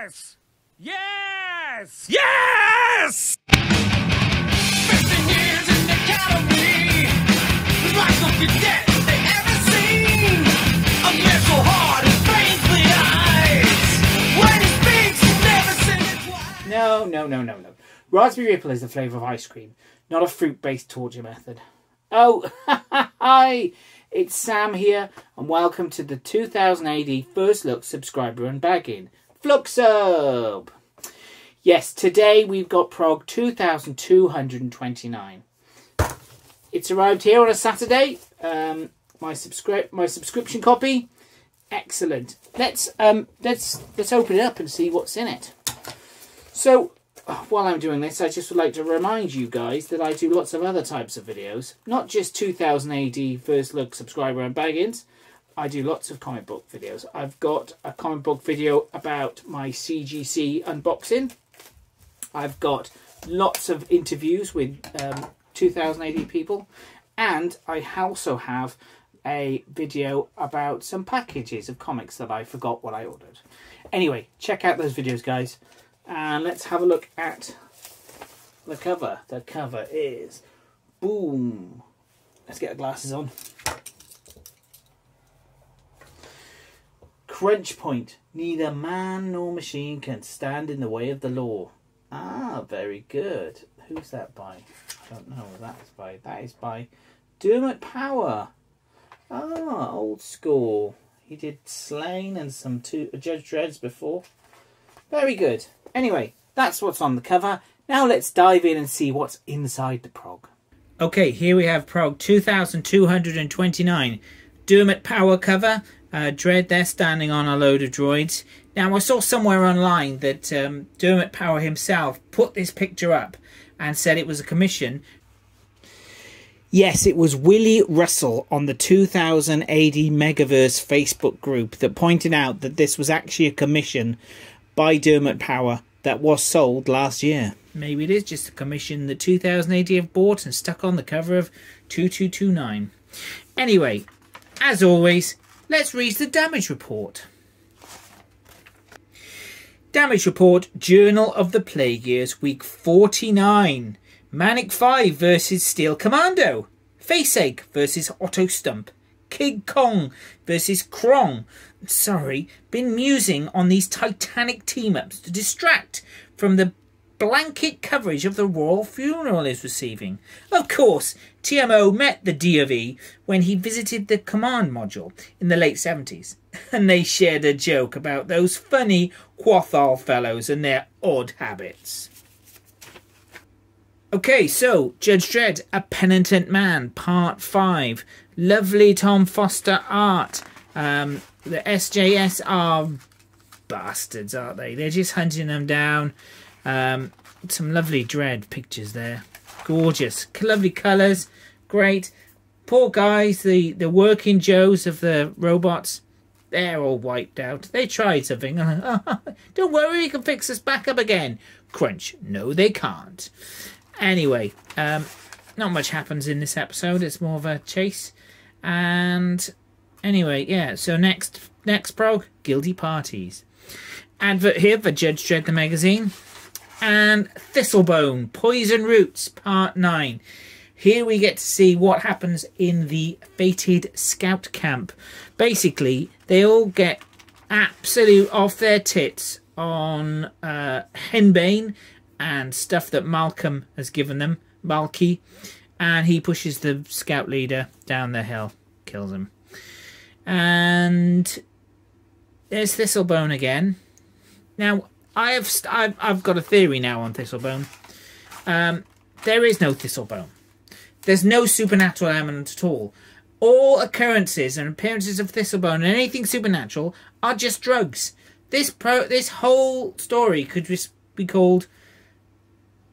Yes! Yes! Yes! No, no, no, no, no. Raspberry Ripple is the flavour of ice cream, not a fruit based torture method. Oh, hi! It's Sam here, and welcome to the 2000 AD First Look subscriber unbagging. Fluxub! Yes, today we've got Prog 2229. It's arrived here on a Saturday. Um, my subscri- my subscription copy. Excellent. Let's um let's let's open it up and see what's in it. So, while I'm doing this, I just would like to remind you guys that I do lots of other types of videos, not just 2000 AD first look subscriber and baggins. I do lots of comic book videos. I've got a comic book video about my CGC unboxing. I've got lots of interviews with um, 2000 people, and I also have a video about some packages of comics that I forgot what I ordered. Anyway, check out those videos, guys. And let's have a look at the cover. The cover is boom. Let's get the glasses on. Crunch point. Neither man nor machine can stand in the way of the law. Ah, very good. Who's that by? I don't know what that is by. That is by Dermot Power. Ah, old school. He did Sláine and some two Judge Dredds before. Very good. Anyway, that's what's on the cover. Now let's dive in and see what's inside the prog. Okay, here we have prog 2229. Dermot Power cover. Uh, Dredd there standing on a load of droids. Now I saw somewhere online that um, Dermot Power himself put this picture up and said it was a commission. Yes, it was Willie Russell on the 2000 AD Megaverse Facebook group that pointed out that this was actually a commission by Dermot Power that was sold last year. Maybe it is just a commission that 2000 AD have bought and stuck on the cover of 2229. Anyway, as always, let's read the damage report. Damage report Journal of the Plague Years, week 49. Manic 5 versus Steel Commando. Faceache versus Otto Stump. King Kong versus Krong. Sorry, been musing on these titanic team ups to distract from the blanket coverage of the royal funeral is receiving. Of course, TMO met the DOV when he visited the command module in the late 70s, and they shared a joke about those funny Quathal fellows and their odd habits. Okay, so Judge Dredd, A Penitent Man, Part 5. Lovely Tom Foster art. Um, the SJS are bastards, aren't they? They're just hunting them down. Um, some lovely Dredd pictures there. Gorgeous. Lovely colours. Great. Poor guys, the, the working Joes of the robots, they're all wiped out. They tried something. Don't worry, you can fix us back up again. Crunch. No, they can't. Anyway, um, not much happens in this episode. It's more of a chase. And anyway, yeah. So next, next prog, guilty parties. Advert here for Judge Dredd the magazine, and Thistlebone Poison Roots Part Nine. Here we get to see what happens in the fated scout camp. Basically, they all get absolute off their tits on uh, Henbane and stuff that Malcolm has given them, Malky, and he pushes the scout leader down the hill, kills him. And there's Thistlebone again. Now, I have I've, I've got a theory now on Thistlebone. Um, there is no Thistlebone. There's no supernatural element at all. All occurrences and appearances of Thistlebone and anything supernatural are just drugs. This pro this whole story could just be called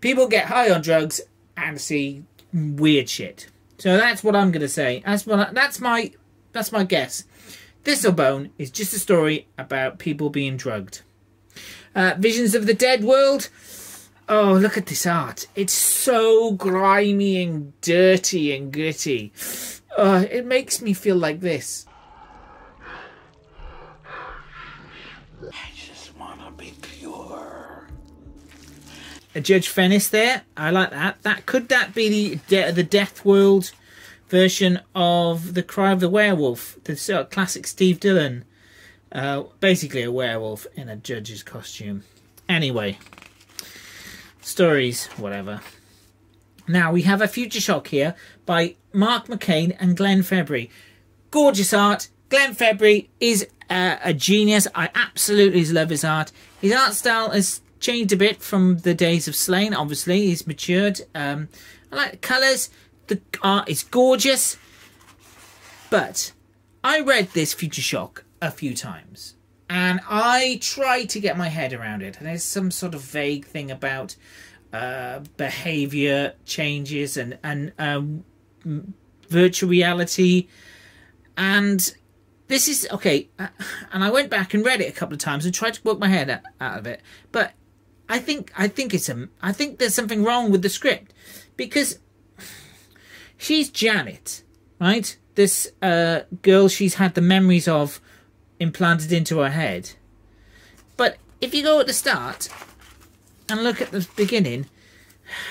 people get high on drugs and see weird shit. So that's what I'm gonna say. That's what I, that's my that's my guess. Thistlebone is just a story about people being drugged. Uh, Visions of the Dead World. Oh, look at this art. It's so grimy and dirty and gritty. Uh, it makes me feel like this. I just wanna be pure. a Judge Fennis there. I like that. That could that be the de- the Death World version of the Cry of the Werewolf, the classic Steve Dillon. Uh, basically, a werewolf in a judge's costume. Anyway, stories, whatever. Now we have a future shock here by Mark McCain and Glenn Fabry. Gorgeous art. Glenn Fabry is uh, a genius. I absolutely love his art. His art style has changed a bit from the days of Sláine. Obviously, he's matured. Um, I like the colours. The art is gorgeous. But I read this Future Shock a few times, and I tried to get my head around it. And there's some sort of vague thing about uh, behavior changes and and um, virtual reality, and this is okay. uh, And I went back and read it a couple of times and tried to work my head out, out of it, but I think I think it's a I think there's something wrong with the script because she's Janet, right? This uh, girl she's had the memories of implanted into her head. But if you go at the start and look at the beginning,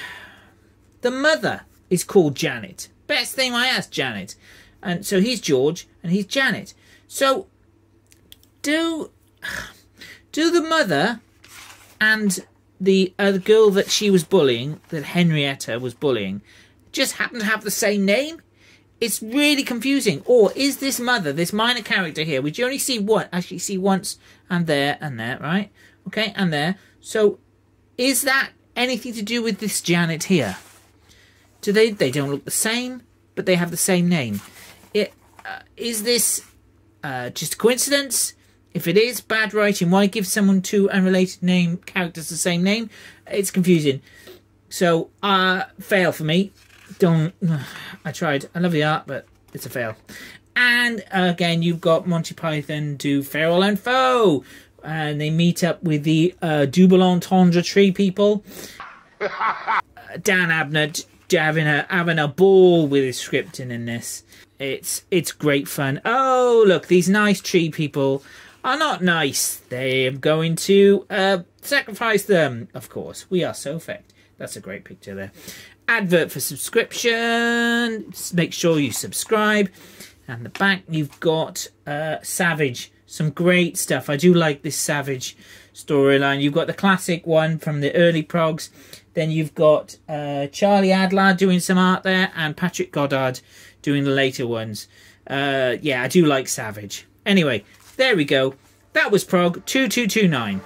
the mother is called Janet. Best thing I asked, Janet. And so he's George and he's Janet. So do do the mother and the the girl that she was bullying, that Henrietta was bullying, just happen to have the same name? It's really confusing. Or is this mother, this minor character here, which you only see what actually see once and there and there, right? Okay, and there. So is that anything to do with this Janet here? Do they they don't look the same, but they have the same name? It uh, is this uh, just a coincidence? If it is bad writing, why give someone two unrelated name characters the same name? It's confusing. So, uh, fail for me. Don't. I tried. I love the art, but it's a fail. And again, you've got Monty Python do Feral and Foe, and they meet up with the uh, Double Entendre Tree people. Uh, Dan Abnett having a having a ball with his scripting in this. It's it's great fun. Oh look, these nice tree people are not nice. They are going to uh, sacrifice them. Of course, we are so fact. That's a great picture there. Advert for subscription. Make sure you subscribe. And the back you've got uh, Savage. Some great stuff. I do like this Savage storyline. You've got the classic one from the early progs. Then you've got uh, Charlie Adlard doing some art there, and Patrick Goddard doing the later ones. Uh, yeah, I do like Savage. Anyway, there we go. That was Prog 2229.